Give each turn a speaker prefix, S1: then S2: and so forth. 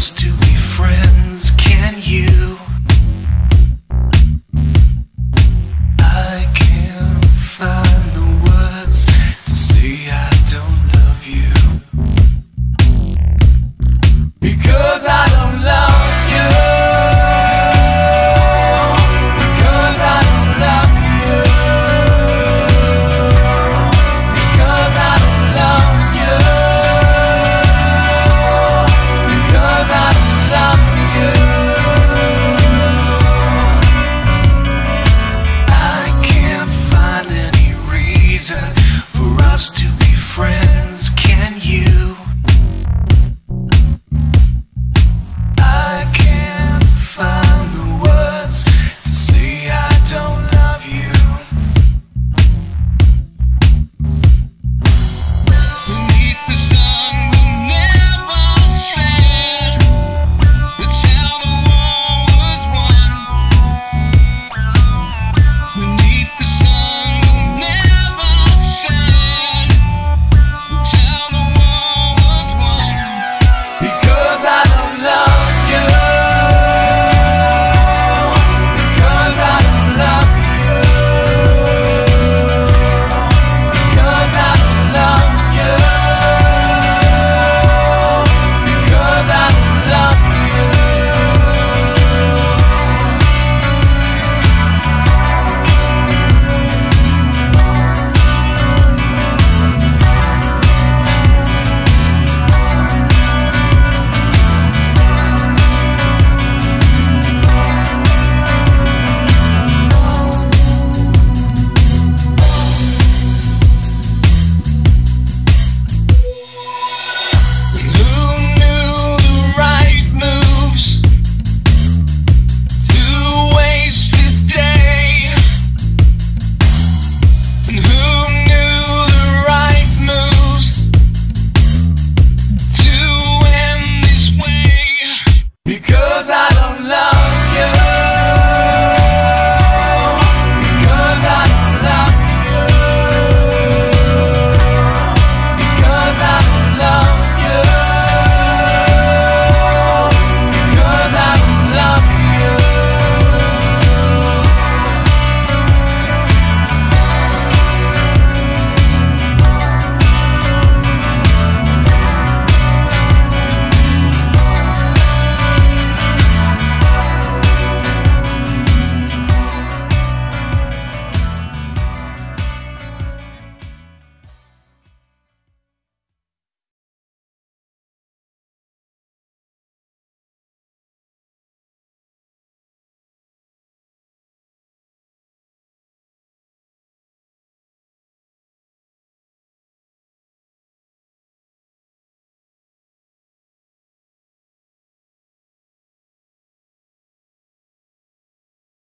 S1: us to friend